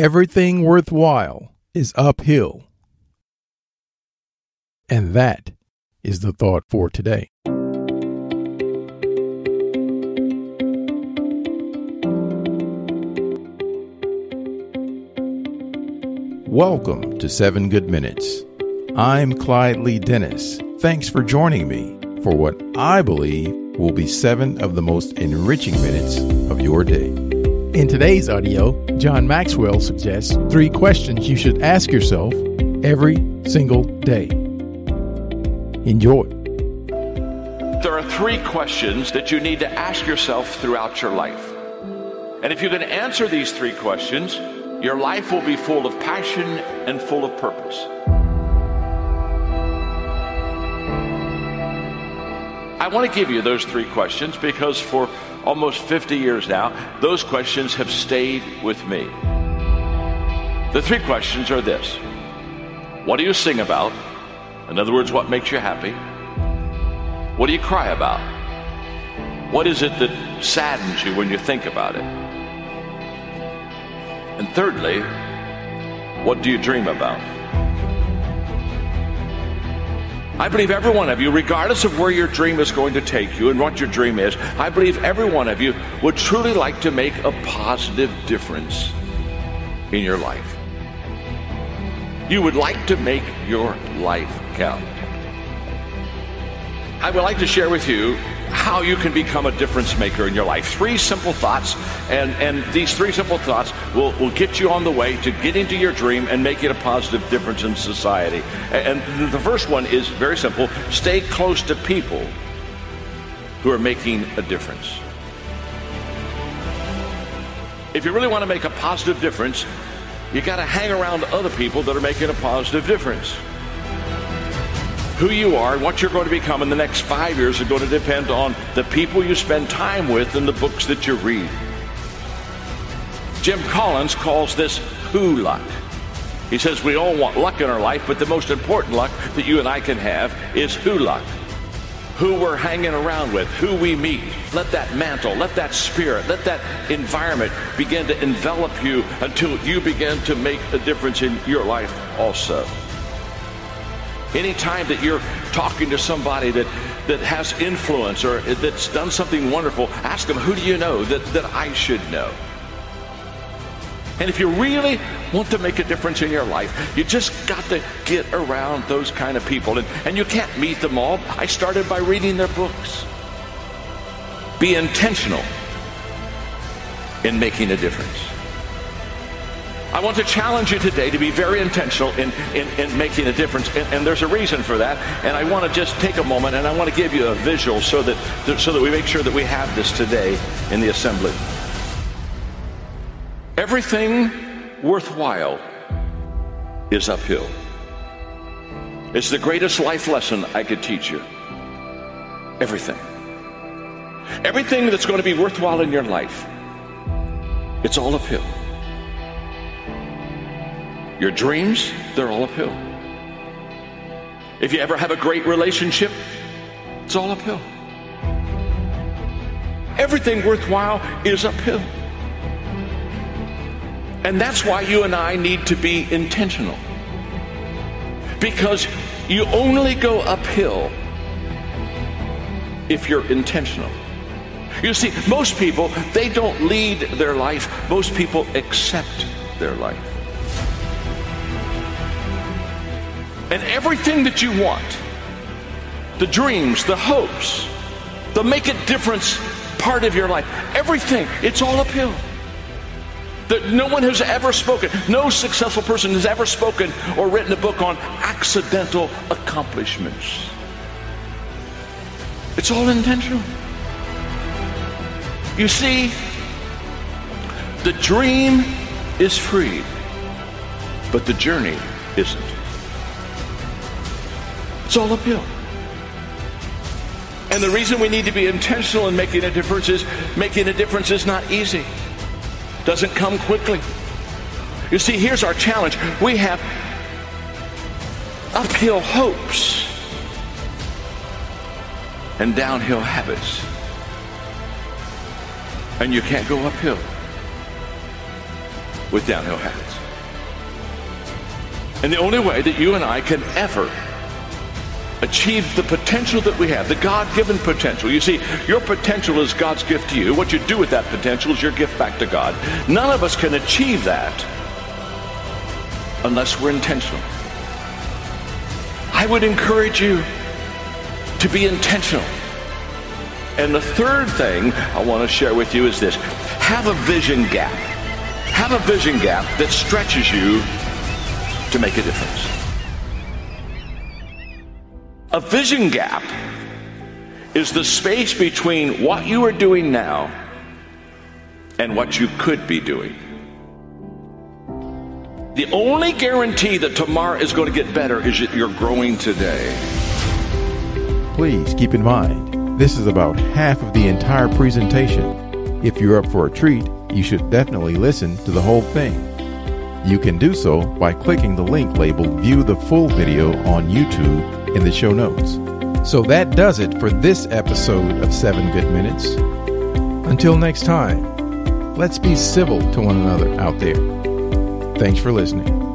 Everything worthwhile is uphill. And that is the thought for today. Welcome to Seven Good Minutes. I'm Clyde Lee Dennis. Thanks for joining me for what I believe will be seven of the most enriching minutes of your day. In today's audio, John Maxwell suggests three questions you should ask yourself every single day. Enjoy. There are three questions that you need to ask yourself throughout your life. And if you can answer these three questions, your life will be full of passion and full of purpose. I want to give you those three questions because for almost 50 years now, those questions have stayed with me. The three questions are this What do you sing about? In other words, what makes you happy? What do you cry about? What is it that saddens you when you think about it? And thirdly, what do you dream about? I believe every one of you, regardless of where your dream is going to take you and what your dream is, I believe every one of you would truly like to make a positive difference in your life. You would like to make your life count. I would like to share with you how you can become a difference maker in your life. Three simple thoughts, and, and these three simple thoughts will, will get you on the way to get into your dream and make it a positive difference in society. And, and the first one is very simple stay close to people who are making a difference. If you really want to make a positive difference, you got to hang around other people that are making a positive difference who you are and what you're going to become in the next five years are going to depend on the people you spend time with and the books that you read. Jim Collins calls this who luck. He says we all want luck in our life, but the most important luck that you and I can have is who luck. Who we're hanging around with, who we meet. Let that mantle, let that spirit, let that environment begin to envelop you until you begin to make a difference in your life also. Anytime that you're talking to somebody that, that has influence or that's done something wonderful, ask them, who do you know that, that I should know? And if you really want to make a difference in your life, you just got to get around those kind of people. And, and you can't meet them all. I started by reading their books. Be intentional in making a difference. I want to challenge you today to be very intentional in, in, in making a difference. And, and, there's a reason for that. And I want to just take a moment and I want to give you a visual so that, so that we make sure that we have this today in the assembly. Everything worthwhile is uphill. It's the greatest life lesson I could teach you. Everything. Everything that's going to be worthwhile in your life, it's all uphill. Your dreams, they're all uphill. If you ever have a great relationship, it's all uphill. Everything worthwhile is uphill. And that's why you and I need to be intentional. Because you only go uphill if you're intentional. You see, most people, they don't lead their life, most people accept their life. And everything that you want, the dreams, the hopes, the make a difference part of your life, everything, it's all uphill. That no one has ever spoken, no successful person has ever spoken or written a book on accidental accomplishments. It's all intentional. You see, the dream is free, but the journey isn't. It's all uphill. And the reason we need to be intentional in making a difference is making a difference is not easy. Doesn't come quickly. You see, here's our challenge. We have uphill hopes and downhill habits. And you can't go uphill. with downhill habits. And the only way that you and I can ever achieve the potential that we have, the God given potential. You see, your potential is God's gift to you. What you do with that potential is your gift back to God. None of us can achieve that unless we're intentional. I would encourage you to be intentional. And the third thing I want to share with you is this have a vision gap. Have a vision gap that stretches you to make a difference. A vision gap is the space between what you are doing now and what you could be doing. The only guarantee that tomorrow is going to get better is that you're growing today. Please keep in mind, this is about half of the entire presentation. If you're up for a treat, you should definitely listen to the whole thing. You can do so by clicking the link labeled View the Full Video on YouTube in the show notes. So that does it for this episode of 7 Good Minutes. Until next time, let's be civil to one another out there. Thanks for listening.